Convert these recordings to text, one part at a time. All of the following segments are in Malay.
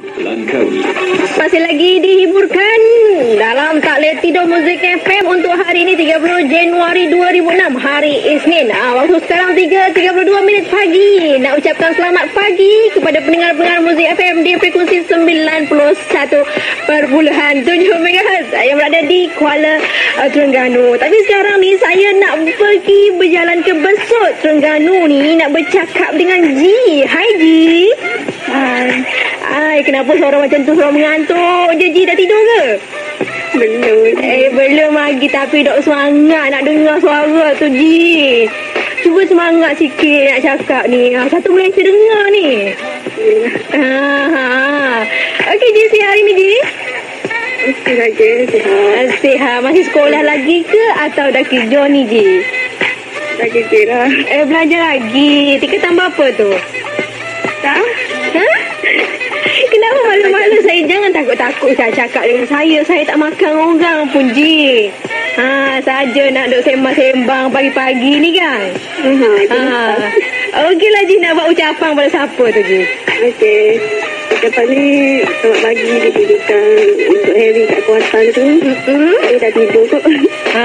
Masih lagi dihiburkan dalam Taklet Tidur Muzik FM untuk hari ini 30 Januari 2006 hari Isnin. Ah, waktu sekarang 3.32 minit pagi. Nak ucapkan selamat pagi kepada pendengar-pendengar Muzik FM di frekuensi 91.7 MHz yang berada di Kuala uh, Terengganu. Tapi sekarang ni saya nak pergi berjalan ke Besut Terengganu ni nak bercakap dengan Ji. Hai Ji. Hai. Hai, kenapa suara macam tu suara mengantuk? Je Ji dah tidur ke? Belum. Eh, belum lagi tapi dok semangat nak dengar suara tu Ji. Cuba semangat sikit nak cakap ni. Ah, Satu boleh saya dengar ni. Ah, ha. Okey Ji, sihat hari ni Ji? Sihat. Ah, Sihat. Masih sekolah lagi ke atau dah kerja ni Ji? Dah kerja dah. Eh, belajar lagi. Tingkat tambah apa tu? Tak? Takut-takut saya cakap dengan saya. Saya tak makan orang pun, Ji. Ha, saja nak duk sembang-sembang pagi-pagi ni kan. Aha, Ha. Okeylah Ji nak buat ucapan pada siapa tu Ji? Okey. Lepas ni selamat pagi ditujukan untuk Harry kat kuasa tu. Hmm? Dia dah tidur kot. Ha,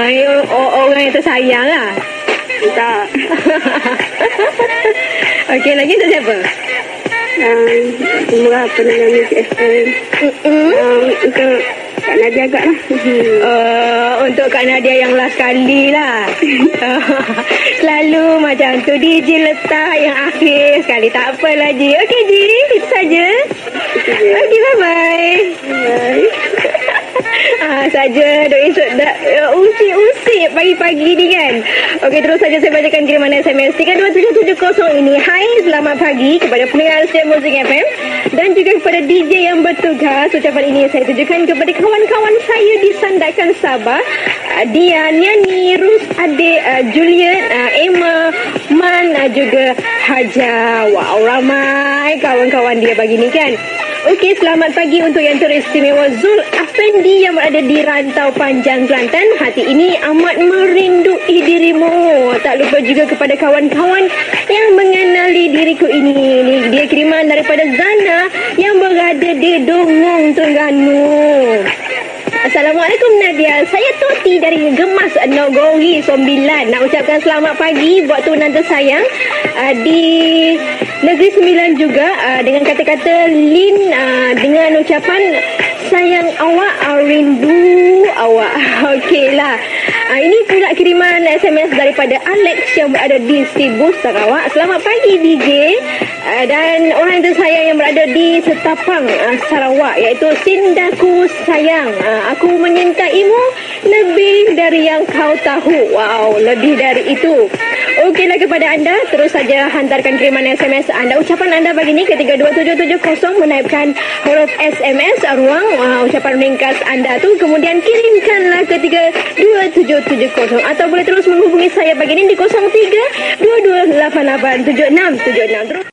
orang yang tersayang lah. Tak. Okey, lagi untuk siapa? Um, semua pendengar FM. Hmm? Um, untuk Kak Nadia agak lah. Uh, untuk Kak Nadia yang last kali lah. Selalu macam tu DJ letak yang akhir sekali. Tak apalah Ji. Okey Ji, itu saja. Okey, bye-bye. Bye. Ah, saja dok esok dah uh, usik-usik pagi-pagi ni kan. Okey terus saja saya bacakan kiriman SMS 32770 ini. Hai, selamat pagi kepada pendengar setiap Muzik FM dan juga kepada DJ yang bertugas. Ucapan ini saya tujukan kepada kawan-kawan saya di Sandakan Sabah. Uh, Dian, Yani, Rus, Adik, uh, Juliet, uh, Emma, Man, uh, juga Haja. Wow, ramai kawan-kawan dia pagi ni kan. Okey, selamat pagi untuk yang teristimewa Zul Afendi yang berada di Rantau Panjang Kelantan. Hati ini amat merindui dirimu. Tak lupa juga kepada kawan-kawan yang mengenali diriku ini. Ini dia kiriman daripada Zana yang berada di Dongong Terengganu. Assalamualaikum Nadia. Saya Toti dari Gemas Nogori 9. Nak ucapkan selamat pagi buat tunan tersayang uh, di Negeri Sembilan juga uh, dengan kata-kata Lin uh, dengan ucapan sayang awak, uh, rindu awak. Okeylah. Uh, ini pula kiriman SMS daripada Alex yang berada di Sibu Sarawak. Selamat pagi DJ. Uh, dan orang yang tersayang yang berada di Setapang uh, Sarawak iaitu Sindaku sayang. Uh, aku menyintaimu lebih dari yang kau tahu. Wow, lebih dari itu. Okeylah kepada anda, terus saja hantarkan kiriman SMS anda. Ucapan anda pagi ini ke 32770 menaipkan huruf SMS ruang uh, ucapan ringkas anda tu. Kemudian kirimkanlah ke 32770 atau boleh terus menghubungi saya pagi ini di 03 2288 7676. Terus